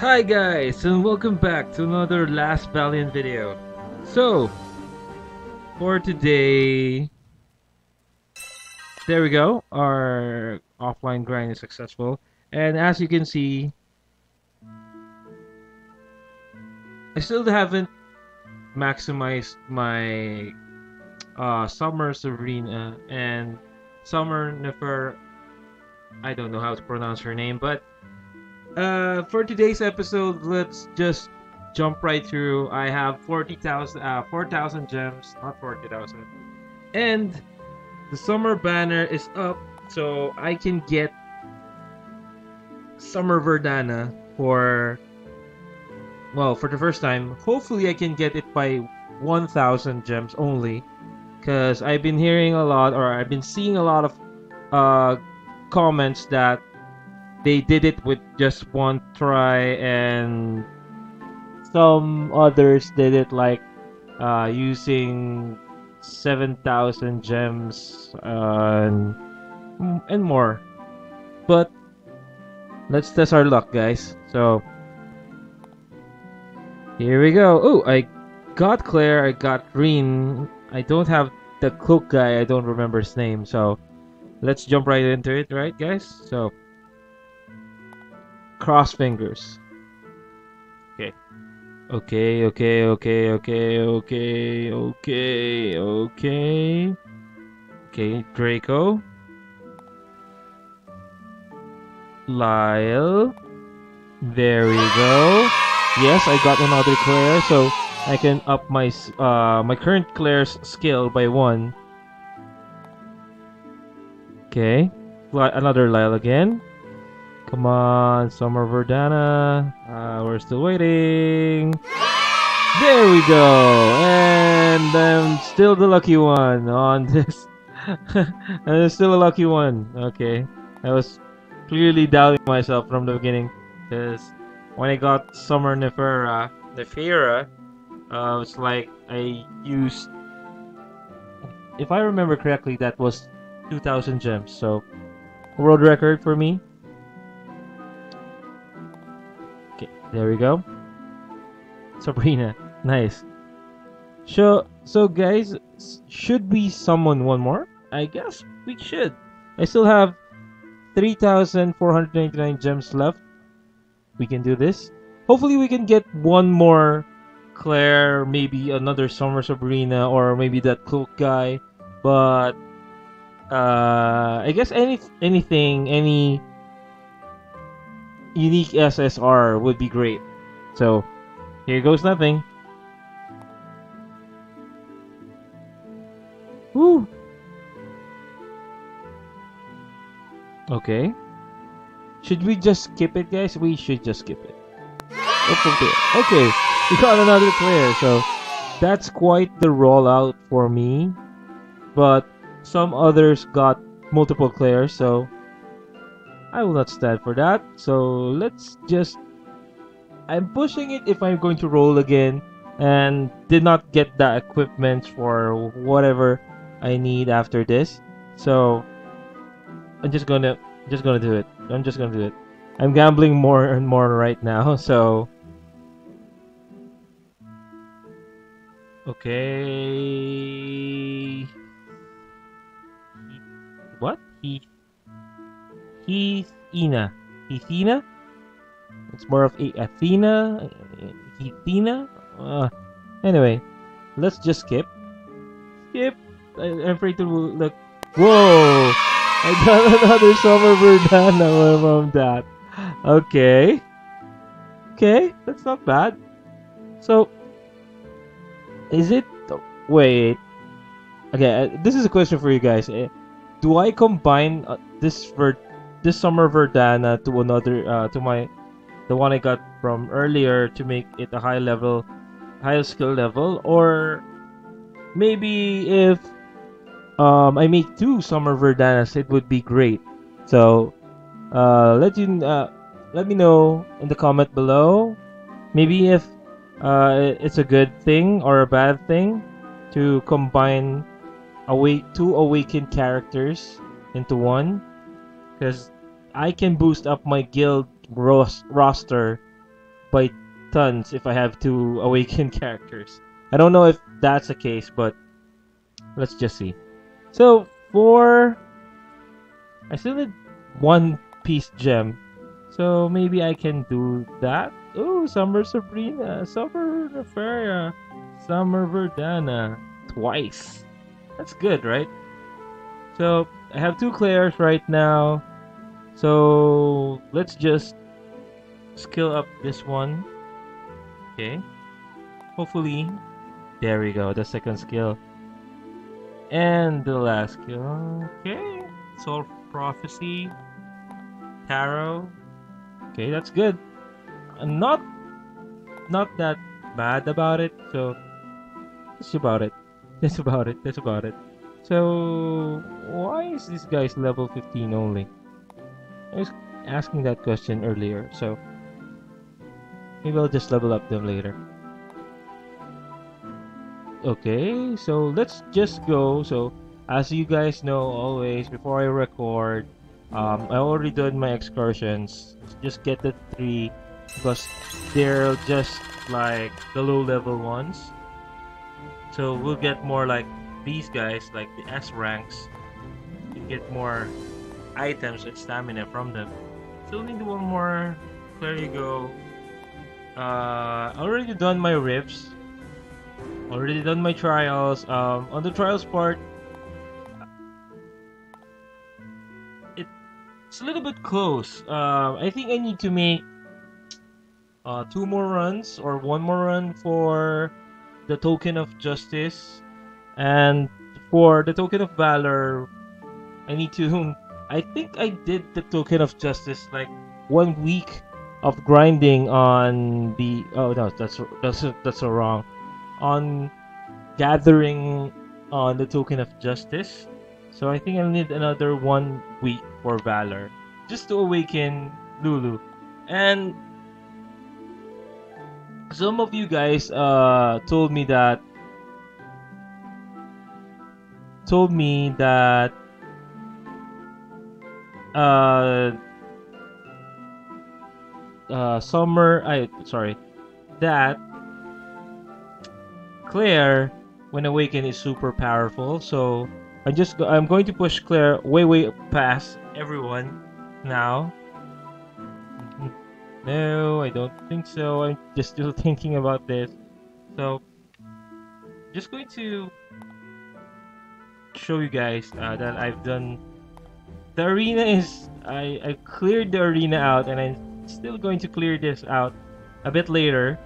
Hi guys, and welcome back to another Last Valiant video. So, for today, there we go, our offline grind is successful. And as you can see, I still haven't maximized my uh, Summer Serena and Summer Nefer. I don't know how to pronounce her name, but uh, for today's episode, let's just jump right through. I have 40,000, uh, 4,000 gems, not 40,000. And the summer banner is up, so I can get Summer Verdana for, well, for the first time. Hopefully, I can get it by 1,000 gems only. Because I've been hearing a lot, or I've been seeing a lot of uh, comments that they did it with just one try and some others did it like uh, using 7000 gems uh, and, and more. But let's test our luck guys. So here we go. Oh i got claire i got green. I don't have the cloak guy i don't remember his name. So let's jump right into it right guys? So cross fingers. Okay. Okay, okay, okay, okay, okay, okay, okay. Okay, Draco. Lyle. There we go. Yes, I got another Claire, so I can up my uh my current Claire's skill by one. Okay, another Lyle again. Come on, Summer Verdana. Uh, we're still waiting. There we go. And I'm still the lucky one on this. I'm still a lucky one. Okay. I was clearly doubting myself from the beginning. Because when I got Summer Nefera, Nefera, uh, it's like I used. If I remember correctly, that was 2,000 gems. So, world record for me. There we go. Sabrina. Nice. So, so guys, should we summon one more? I guess we should. I still have 3,499 gems left. We can do this. Hopefully we can get one more Claire, maybe another Summer Sabrina, or maybe that cloak guy. But uh, I guess any anything, any unique SSR would be great. So, here goes nothing. Woo! Okay. Should we just skip it, guys? We should just skip it. Okay, we got another player, so that's quite the rollout for me. But some others got multiple players, so I will not stand for that. So let's just... I'm pushing it if I'm going to roll again and did not get the equipment for whatever I need after this. So I'm just gonna just gonna do it. I'm just gonna do it. I'm gambling more and more right now, so Okay. What? He Heathina. Heathina? It's more of a Athena? Heathina? Uh, anyway, let's just skip. Skip. I, am afraid to look. Whoa! I got another Summer Verdana from that. Okay. Okay, that's not bad. So, is it. Wait. Okay, uh, this is a question for you guys. Eh, do I combine uh, this Verd this summer Verdana to another uh, to my the one I got from earlier to make it a high level high skill level. Or maybe if um, I make two summer Verdanas it would be great. So uh, let you uh, let me know in the comment below. Maybe if uh, it's a good thing or a bad thing to combine awake two awakened characters into one. Because I can boost up my guild ros- roster by tons if I have to awaken characters. I don't know if that's the case, but let's just see. So for I still need one piece gem, so maybe I can do that. Oh, Summer Sabrina, Summer Nefaria, Summer Verdana, twice. That's good, right? So I have two Claires right now. So let's just skill up this one. Okay. Hopefully, there we go. The second skill. And the last skill. Okay. Soul Prophecy. Tarot. Okay, that's good. Uh, not, not that bad about it. So that's about it. That's about it. That's about it. So why is this guy's level 15 only? I was asking that question earlier, so maybe I'll just level up them later. Okay, so let's just go. So as you guys know, always before I record, um, I already done my excursions. Just get the three because they're just like the low level ones. So we'll get more like these guys, like the S ranks. You get more items and stamina from them. Still need one more. There you go. Uh, already done my rifts. Already done my trials. Um, on the trials part, it's a little bit close. Uh, I think I need to make uh, two more runs or one more run for the token of justice, and for the token of valor, I need to. I think I did the token of justice like one week of grinding on the. Oh no, that's that's that's so wrong on gathering on the token of justice. So I think I'll need another one week for Valor just to awaken Lulu. And some of you guys uh, told me that told me that uh, uh, summer I sorry that Claire, when awakened, is super powerful. So I'm just I'm going to push Claire way way past everyone now. No, I don't think so. I'm just still thinking about this. So, just going to show you guys uh, that I've done. The arena is I I cleared the arena out, and I'm still going to clear this out a bit later.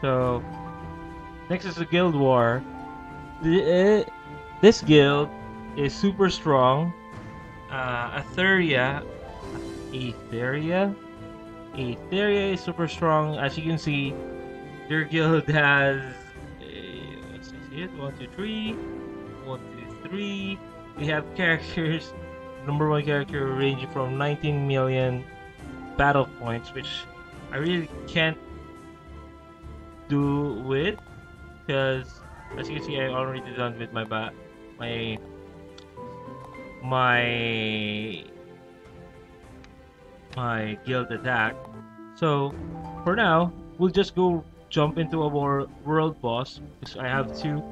So Next is the Guild War. Eh, this guild is super strong. Uh, Aetheria, Aetheria, Aetheria is super strong. As you can see, their guild has it. One, two, three. One, two, three. We have characters. Number one character ranging from 19 million battle points, which I really can't do with because as you can see I already done with my ba my my my guild attack. So for now we'll just go jump into war world boss because I have two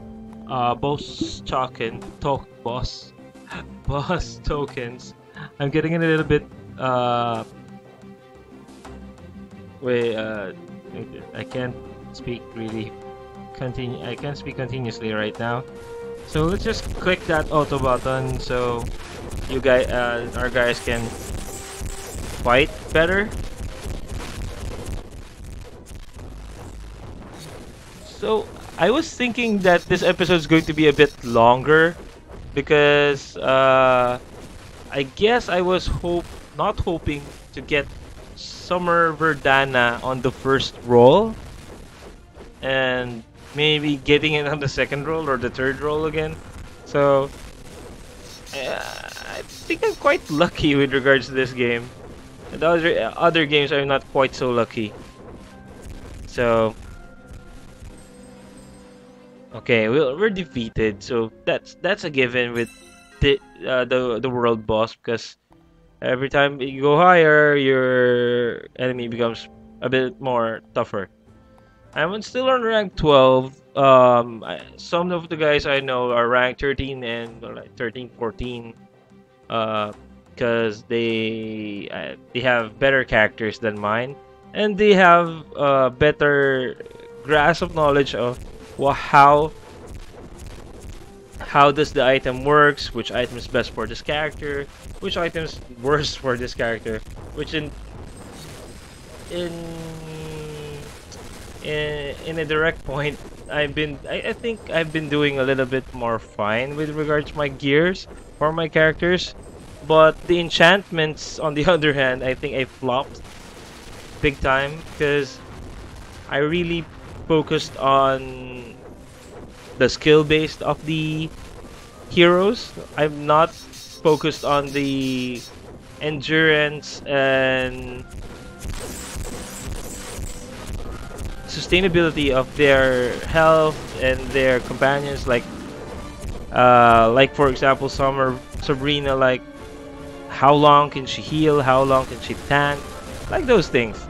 uh, boss token talk boss boss tokens I'm getting a little bit uh wait uh I can't speak really continue I can't speak continuously right now. So let's just click that auto button so you guys uh, our guys can fight better. So I was thinking that this episode is going to be a bit longer because uh, I guess I was hope not hoping to get Summer Verdana on the first roll and maybe getting it on the second roll or the third roll again. So uh, I think I'm quite lucky with regards to this game. The other other games I'm not quite so lucky. So okay, we're we're defeated. So that's that's a given with the uh, the the world boss because every time you go higher, your enemy becomes a bit more tougher. I'm still on rank 12. Um, I, some of the guys I know are rank 13 and like 13, 14. Uh, because they uh, they have better characters than mine, and they have a better grasp of knowledge of well, how how does the item works, which item is best for this character, which item is worst for this character, which in in in, in a direct point, I've been I, I think I've been doing a little bit more fine with regards to my gears for my characters, but the enchantments on the other hand, I think I flopped big time because I really focused on the skill based of the heroes. I'm not focused on the endurance and sustainability of their health and their companions. Like uh, like for example Summer Sabrina like how long can she heal? How long can she tank? Like those things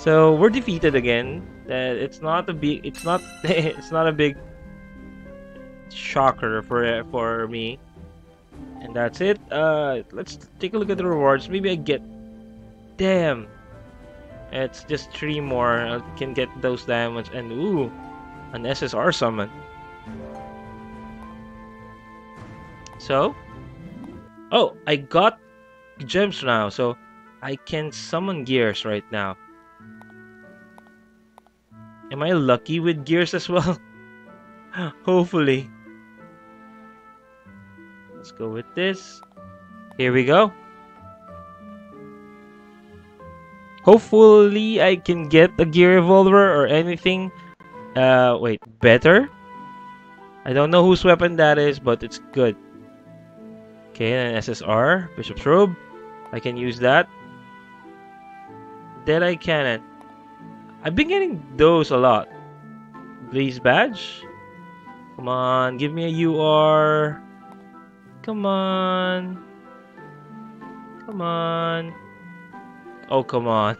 so we're defeated again. That it's not a big it's not it's not a big shocker for for me. And that's it. Uh let's take a look at the rewards. Maybe i get damn. It's just three more. I can get those diamonds and ooh an ssr summon. So oh i got gems now. So i can summon gears right now Am I lucky with gears as well? Hopefully. Let's go with this. Here we go. Hopefully I can get a gear revolver or anything. Uh, wait, better? I don't know whose weapon that is, but it's good. Okay, an SSR, Bishop's Robe. I can use that. Deadeye Cannon. I've been getting those a lot. Blaze badge. Come on, give me a UR. Come on. Come on. Oh, come on.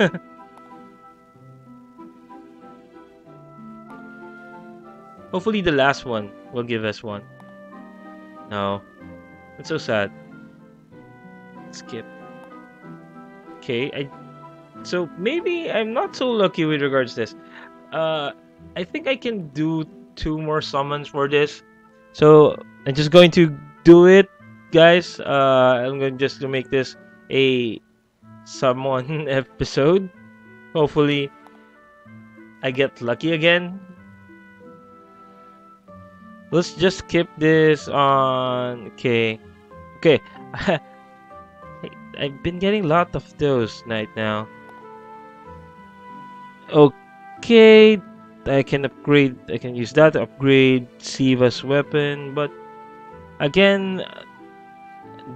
Hopefully the last one will give us one. No. It's so sad. Skip. Okay, I so maybe I'm not so lucky with regards to this. Uh, I think I can do two more summons for this. So I'm just going to do it, guys. Uh, I'm going just to make this a summon episode. Hopefully, I get lucky again. Let's just keep this on. Okay, okay. I've been getting a lot of those right now. Okay, I can upgrade, I can use that to upgrade Siva's weapon, but again,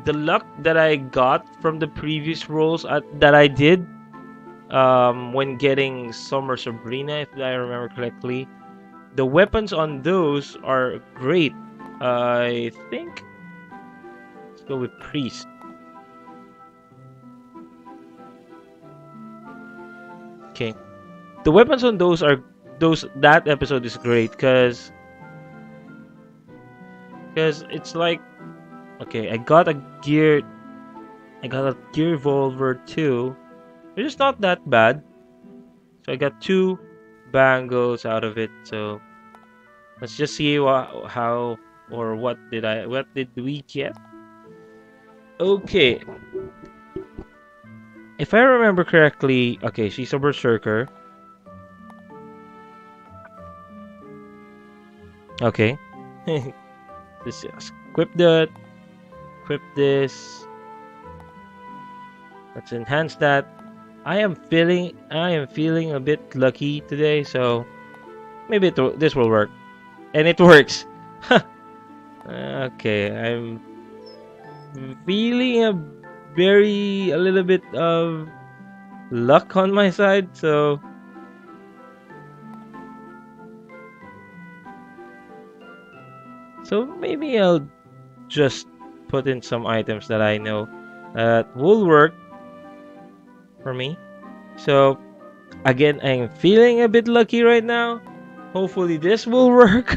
the luck that I got from the previous rolls uh, that I did um, when getting Summer Sabrina, if I remember correctly, the weapons on those are great. I think. Let's go with Priest. Okay the weapons on those are those that episode is great because because it's like okay i got a gear i got a gear revolver too which is not that bad. So i got two bangles out of it so let's just see what, how or what did i what did we get? Okay. If i remember correctly okay she's a berserker Okay. Let's just equip that. Equip this. Let's enhance that. I am feeling I am feeling a bit lucky today, so maybe it, this will work, and it works. okay, I'm feeling a very a little bit of luck on my side, so So maybe I'll just put in some items that I know that will work for me. So, again, I'm feeling a bit lucky right now. Hopefully, this will work.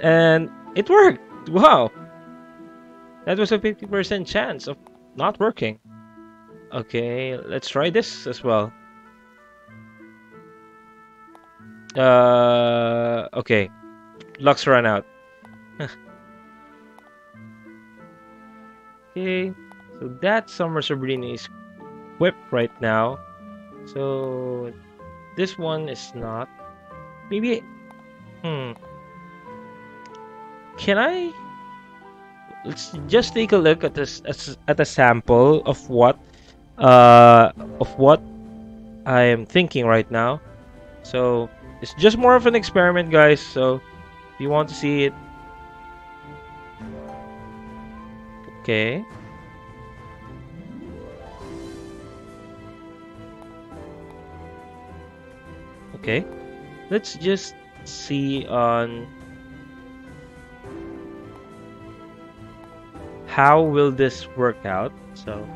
and it worked. Wow. That was a 50% chance of not working. Okay, let's try this as well. Uh, okay. Luck's run out. Okay, so that Summer Sabrina is equipped right now. So this one is not. Maybe. Hmm. Can I? Let's just take a look at this at a sample of what uh of what I am thinking right now. So it's just more of an experiment, guys. So if you want to see it, okay. Okay, let's just see on how will this work out. So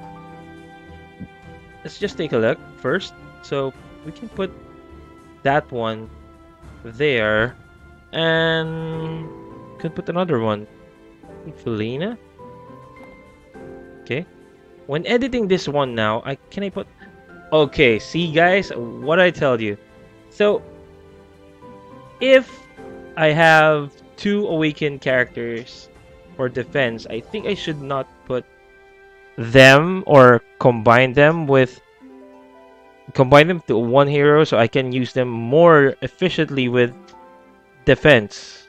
let's just take a look first. So we can put that one there. And could put another one. Felina. Okay. When editing this one now, I can I put Okay, see guys, what I tell you. So if I have two awakened characters for defense, I think I should not put them or combine them with combine them to one hero so I can use them more efficiently with defense.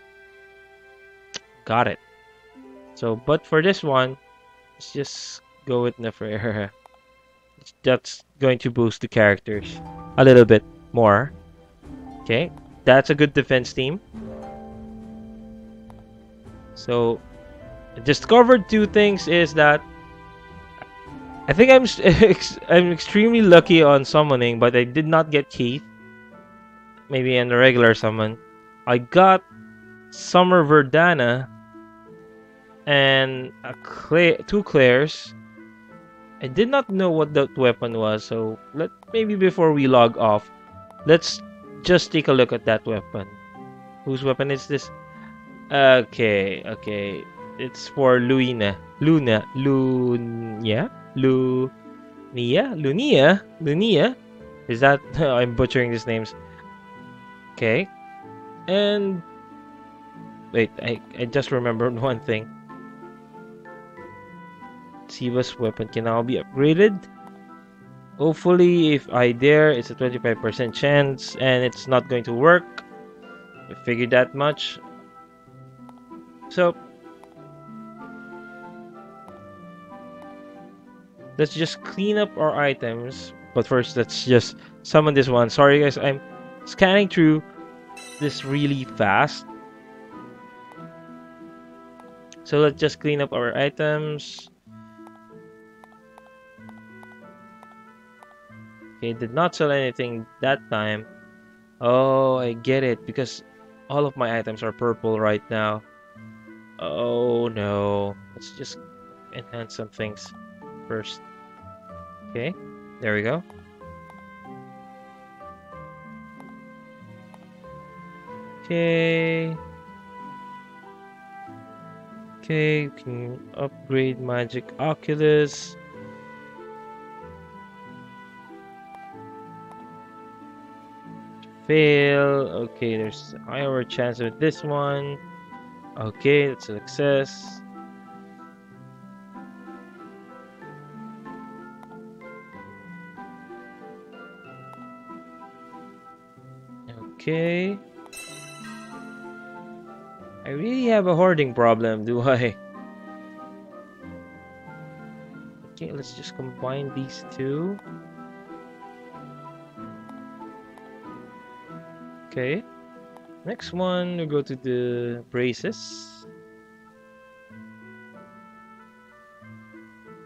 Got it. So, but for this one, let's just go with Neferera. That's going to boost the characters a little bit more. Okay, that's a good defense team. So, discovered two things is that I think I'm I'm extremely lucky on summoning, but I did not get Keith. Maybe in the regular summon. I got Summer Verdana and a Cla two Claires. I did not know what that weapon was, so let maybe before we log off, let's just take a look at that weapon. Whose weapon is this? Okay, okay. It's for Luina. Luna. Lunia? Lunia? Lunia? Lunia? Is that... I'm butchering these names. Okay. And... Wait, I, I just remembered one thing. Siva's weapon can now be upgraded. Hopefully, if I dare, it's a 25% chance and it's not going to work. I figured that much. So, let's just clean up our items. But first, let's just summon this one. Sorry guys, I'm scanning through this really fast. So let's just clean up our items. Okay, did not sell anything that time. Oh, I get it. Because all of my items are purple right now. Oh no. Let's just enhance some things first. Okay, there we go. Okay. Okay, can upgrade Magic Oculus. Fail. Okay, there's higher chance with this one. Okay, that's a success. Okay. I really have a hoarding problem, do I? Okay, let's just combine these two. Okay. Next one, we go to the braces.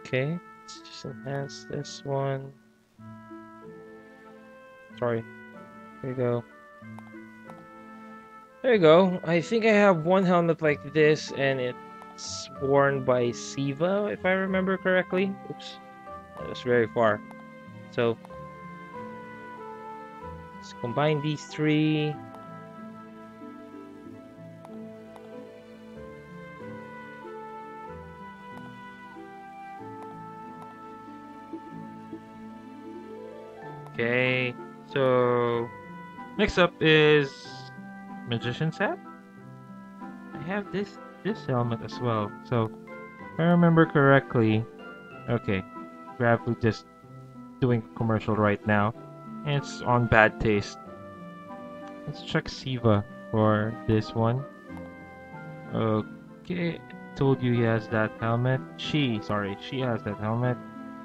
Okay, let's just enhance this one. Sorry. There you go. There you go. I think I have one helmet like this, and it's worn by Siva, if I remember correctly. Oops. That was very far. So, combine these three. Okay, so next up is Magician's Hat. I have this this helmet as well. So if I remember correctly, okay, Gravely just doing commercial right now, it's on bad taste. Let's check Siva for this one. Okay, told you he has that helmet. She, sorry, she has that helmet.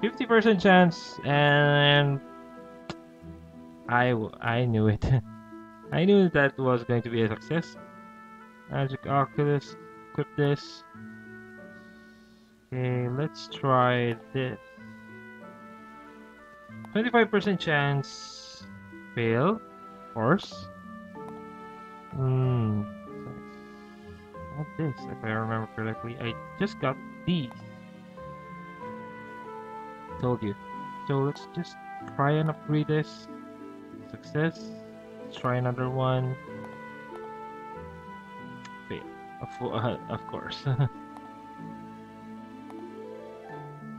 50% chance, and I, I knew it. I knew that was going to be a success. Magic Oculus, equip this. Okay, let's try this. 25% chance fail, of course. Hmm. Not this, if I remember correctly. I just got these. Told you. So let's just try and upgrade this. Success. Let's try another one. Fail. Of, uh, of course.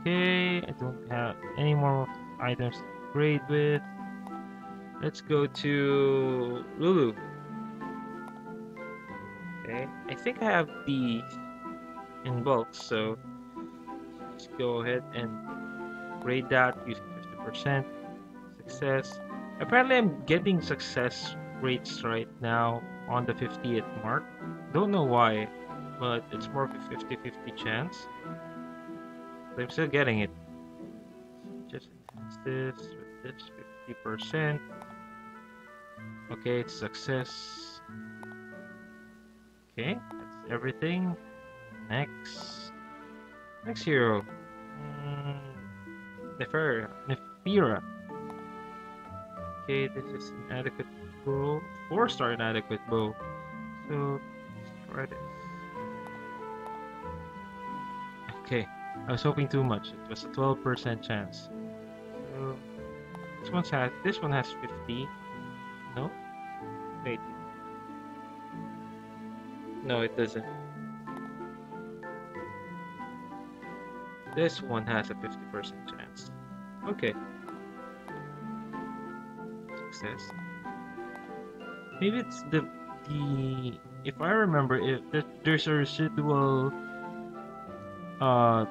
okay, I don't have any more items to with. Let's go to Lulu. Okay, I think I have the in bulk, so let's go ahead and grade that using 50%. Success. Apparently, I'm getting success rates right now on the 50th mark. Don't know why, but it's more of a 50 50 chance. But I'm still getting it. This with this 50%. Okay, it's success. Okay, that's everything. Next. Next hero. Mm, Nefera. Nefira. Okay, this is inadequate bow. Four star inadequate bow. So, let's try this. Okay, I was hoping too much. It was a 12% chance. This one has this one has 50. No? Wait. No, it doesn't. This one has a 50% chance. Okay. Success. Maybe it's the the if I remember if there's a residual uh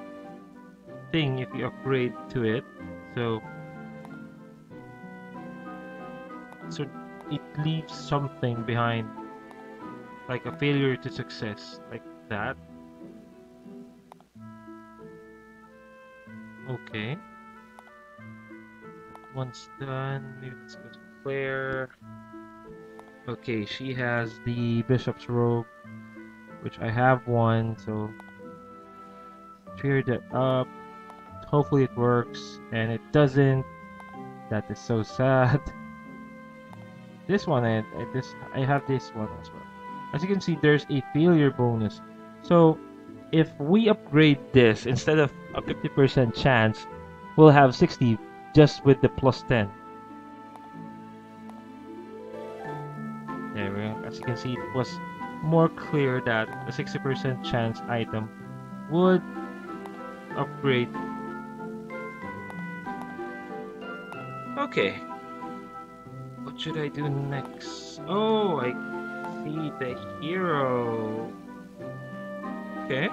thing if you upgrade to it. So it leaves something behind like a failure to success like that. Okay. Once done let's go to Claire. Okay she has the bishop's robe which I have one so clear that up. Hopefully it works and it doesn't. That is so sad this one and this I have this one as well. As you can see there's a failure bonus. So if we upgrade this instead of a 50% chance we'll have 60 just with the plus 10 there we go. As you can see it was more clear that a 60% chance item would upgrade. Okay should I do next? Oh, I see the hero. Okay.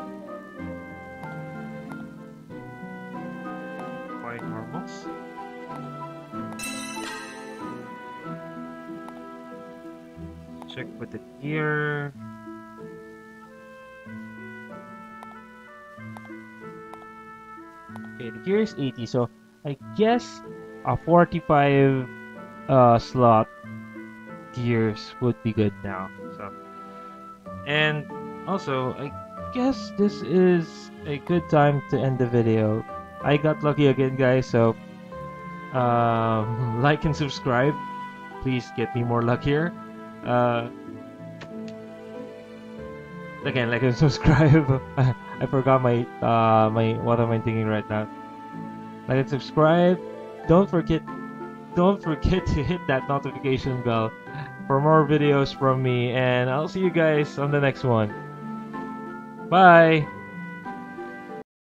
Quite normals. Check with the gear. Okay, the gear is 80, so I guess a 45 uh, slot gears would be good now. So, and also, I guess this is a good time to end the video. I got lucky again, guys. So, um, like and subscribe. Please get me more luckier. Uh, again, like and subscribe. I forgot my uh my what am I thinking right now? Like and subscribe. Don't forget don't forget to hit that notification bell for more videos from me, and I'll see you guys on the next one. Bye!